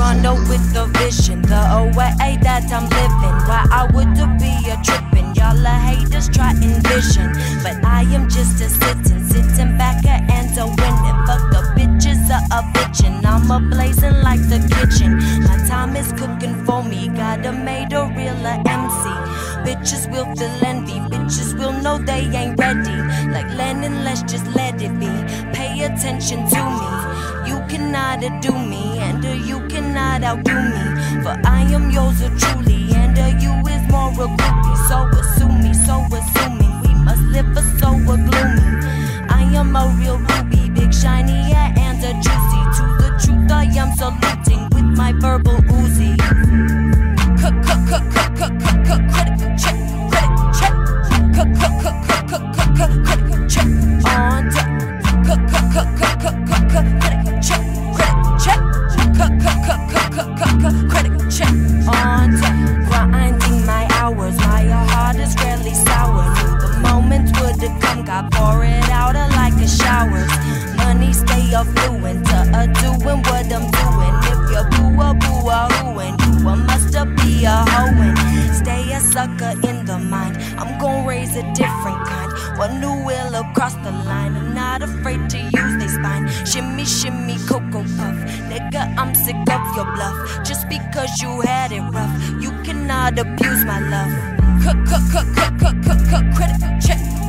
Toronto with the vision, the OA that I'm living. Why I would be a trippin', y'all are haters try envision. But I am just a sitting, sitting back and a winning. Fuck the bitches are a bitchin', I'm a blazing like the kitchen. My time is cooking for me, made a realer MC. Bitches will feel envy, bitches will know they ain't ready. Like Lennon, let's just let it be. Pay attention to me. You cannot outdo me, and uh, you cannot outdo me. For I am yours uh, truly, a shower. Money stay affluent, uh, uh, doing what I'm doing. If you're boo a boo a hooin', you a must uh, be a hoeing. Stay a sucker in the mind. I'm gon' raise a different kind. One who will across the line and not afraid to use their spine. Shimmy, shimmy, cocoa puff. Nigga, I'm sick of your bluff. Just because you had it rough, you cannot abuse my love. Cut, cut, cut, cut, cut, cut, credit credit check.